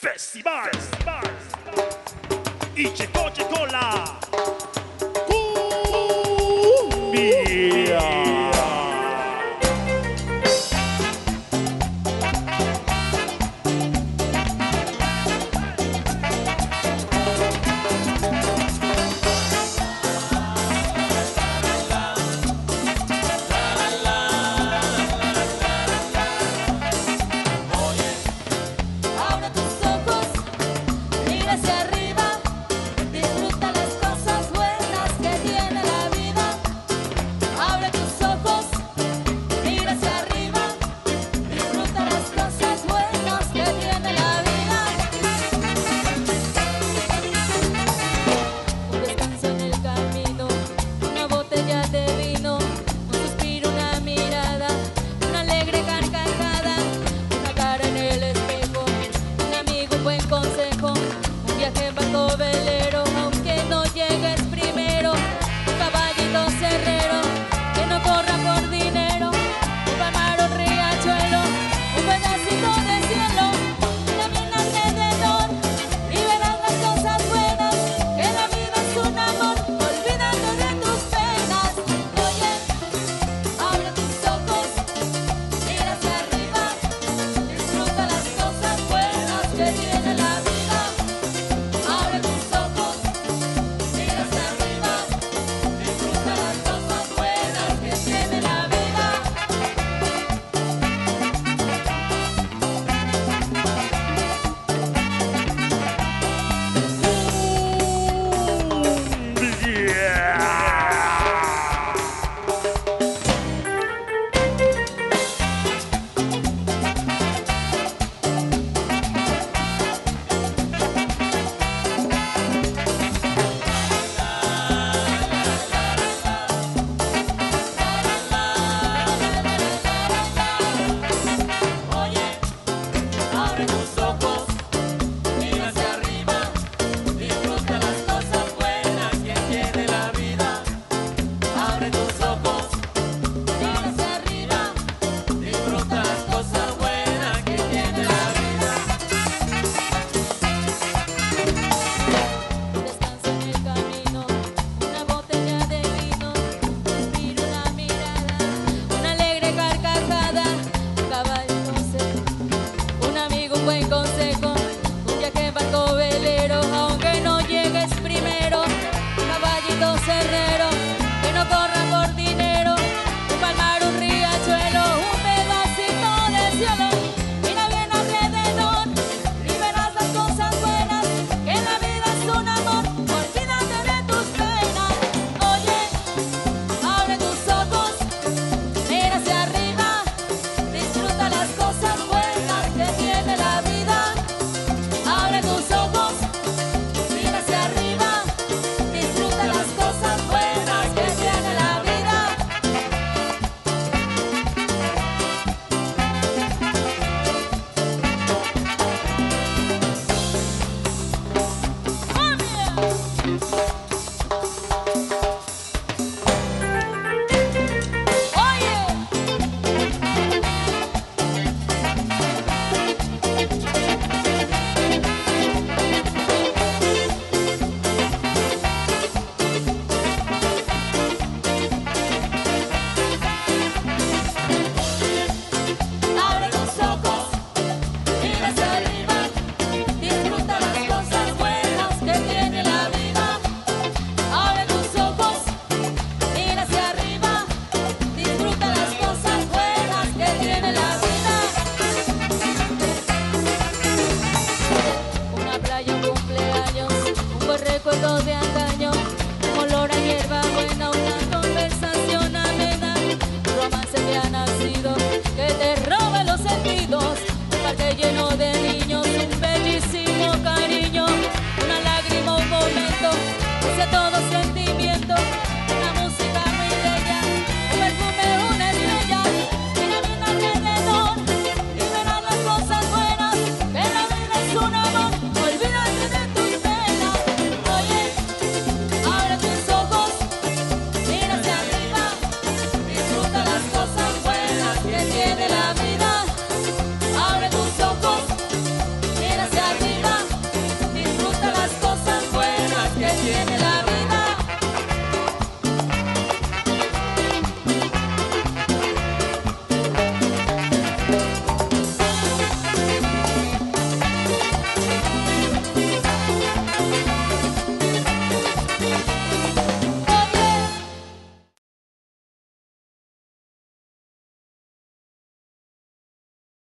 Festival. Festival. Festival. llegó la cumbia.